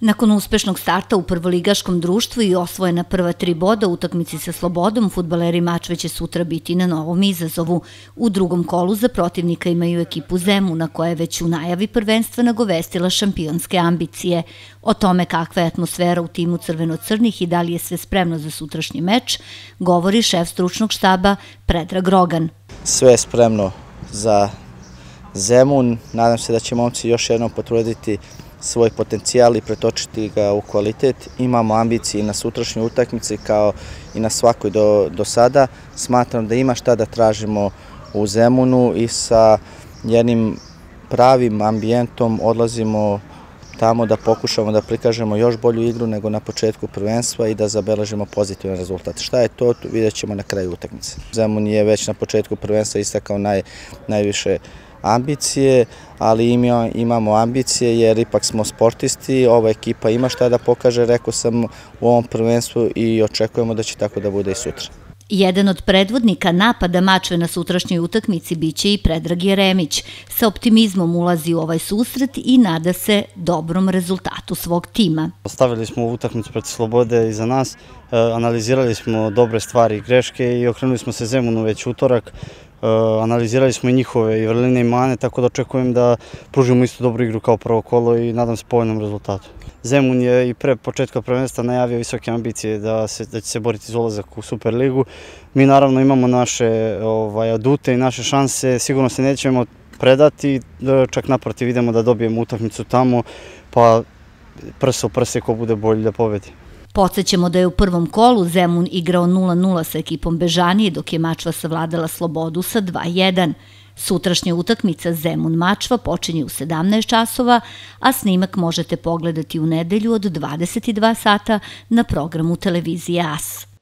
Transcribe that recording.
Nakon uspešnog starta u prvoligaškom društvu i osvojena prva tri boda u utakmici sa Slobodom, futbaleri Mačve će sutra biti na novom izazovu. U drugom kolu za protivnika imaju ekipu Zemuna koja je već u najavi prvenstva nagovestila šampionske ambicije. O tome kakva je atmosfera u timu crveno-crnih i da li je sve spremno za sutrašnji meč, govori šef stručnog štaba Predrag Rogan. Sve je spremno za Zemun. Nadam se da će momci još jednom potruditi svoj potencijal i pretočiti ga u kvalitet. Imamo ambicije na sutrašnjoj utakmici kao i na svakoj do, do sada. Smatram da ima šta da tražimo u Zemunu i sa jednim pravim ambijentom odlazimo tamo da pokušamo da prikažemo još bolju igru nego na početku prvenstva i da zabeležimo pozitivan rezultat. Šta je to, vidjet ćemo na kraju utakmice. Zemun je već na početku prvenstva istakao naj, najviše ambicije, ali imamo ambicije jer ipak smo sportisti, ova ekipa ima šta da pokaže, rekao sam u ovom prvenstvu i očekujemo da će tako da bude i sutra. Jedan od predvodnika napada mačve na sutrašnjoj utakmici biće i Predrag Jeremić. Sa optimizmom ulazi u ovaj susret i nada se dobrom rezultatu svog tima. Ostavili smo utakmicu pred Slobode iza nas, e, analizirali smo dobre stvari i greške i okrenuli smo se Zemunu već utorak. Eh, analizirali smo i njihove i vrline i mane, tako da očekujem da pružimo isto dobru igru kao prvo kolo i nadam se povoljnom rezultatu. Zemun je i pre početka prvenstva najavio visoke ambicije da, se, da će se boriti za ulazak u Superligu. Mi naravno imamo naše ovaj, adute i naše šanse, sigurno se nećemo predati, čak naprotiv idemo da dobijemo utakmicu tamo, pa prso prse ko bude bolji da pobedi. Podsećamo da je u prvom kolu Zemun igrao 0-0 sa ekipom Bežanije, dok je Mačva savladala Slobodu sa 2-1. Sutrašnja utakmica Zemun Mačva počinje u 17 časova, a snimak možete pogledati u nedelju od 22 sata na programu televizije AS.